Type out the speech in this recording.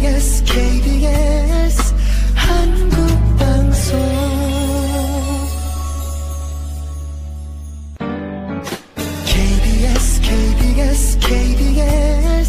KBS KBS 한국방송 KBS KBS KBS